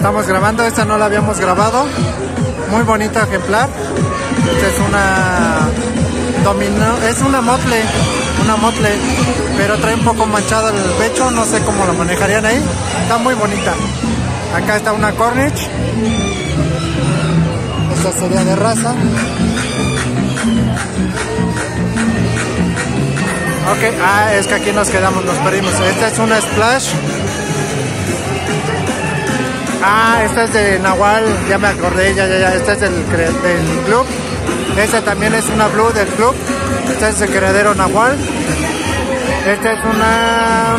estamos grabando, esta no la habíamos grabado. Muy bonito ejemplar. Esta es una es una motle, una motle, pero trae un poco manchado el pecho, no sé cómo lo manejarían ahí. Está muy bonita. Acá está una Corniche. Esta sería de raza. Ok, ah, es que aquí nos quedamos, nos perdimos. Esta es una Splash. Ah, esta es de Nahual, ya me acordé, ya, ya, ya. Esta es del, del club. Esta también es una Blue del club. Esta es el criadero Nahual. Esta es una.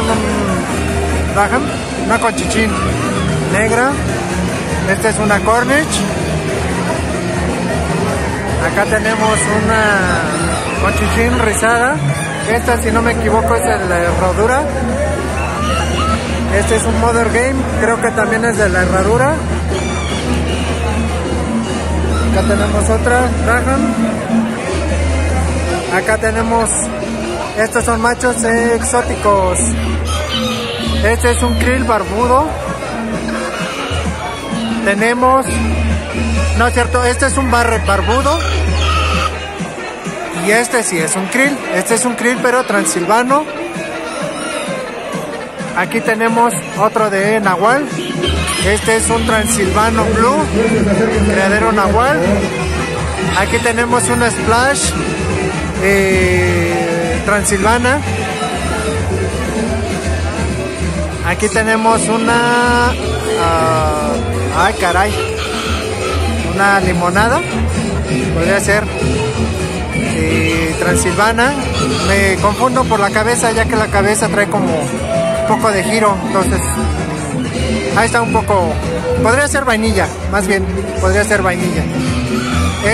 Bajan, una conchichín negra. Esta es una Corniche. Acá tenemos una conchichín rizada. Esta, si no me equivoco, es de la herradura. Este es un Mother Game, creo que también es de la herradura. Acá tenemos otra, Dragon. Acá tenemos, estos son machos exóticos. Este es un krill barbudo. Tenemos, no es cierto, este es un barre barbudo. Y este sí es un krill. Este es un krill pero transilvano. Aquí tenemos otro de Nahual. Este es un Transilvano Blue, criadero Nahual. Aquí tenemos una Splash eh, Transilvana. Aquí tenemos una... Uh, ay, caray. Una limonada. Podría ser. Eh, Transilvana. Me confundo por la cabeza, ya que la cabeza trae como poco de giro. Entonces, ahí está un poco. Podría ser vainilla, más bien. Podría ser vainilla.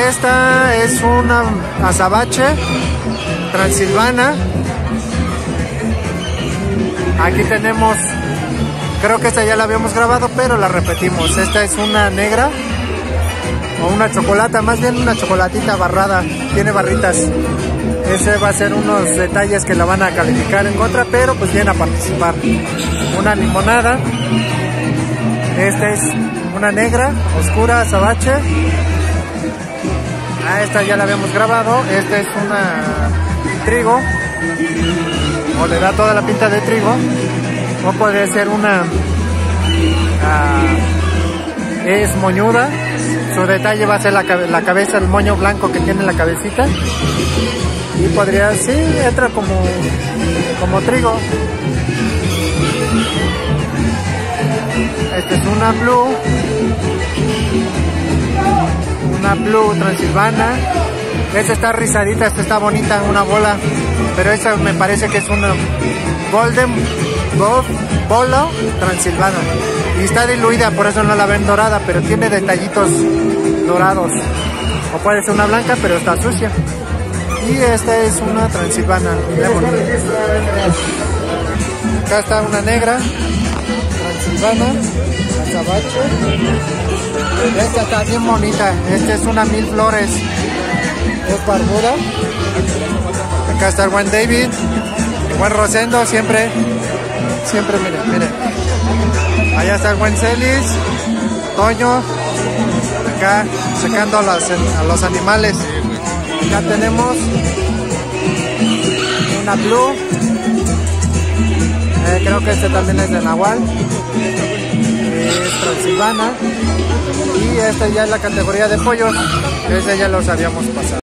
Esta es una azabache transilvana. Aquí tenemos, creo que esta ya la habíamos grabado, pero la repetimos. Esta es una negra o una chocolata, más bien una chocolatita barrada, tiene barritas. Ese va a ser unos detalles que la van a calificar en contra, pero pues viene a participar. Una limonada. Esta es una negra, oscura, azabache. Ah, esta ya la habíamos grabado. Esta es una trigo. O le da toda la pinta de trigo. O podría ser una... Ah, es moñuda. Su detalle va a ser la, la, cabeza, el moño blanco que tiene la cabecita. Y podría, sí, entra como, como trigo. Esta es una blue. Una blue transilvana. Esta está rizadita, esta está bonita, una bola. Pero esa me parece que es una golden gold bolo transilvana. Y está diluida, por eso no la ven dorada, pero tiene detallitos dorados. O puede ser una blanca, pero está sucia. Y esta es una transilvana. Acá está una negra, transilvana, azabache. Esta está bien bonita. Esta es una mil flores. Es barbuda. Acá está el buen David. El buen Rosendo, siempre. Siempre, miren, miren. Allá está el buen Celis. Toño. Acá sacando a los, a los animales. Acá tenemos una blue. Eh, creo que este también es de Nahual. Es Transilvana. Y esta ya es la categoría de pollos. Ese ya los habíamos pasado.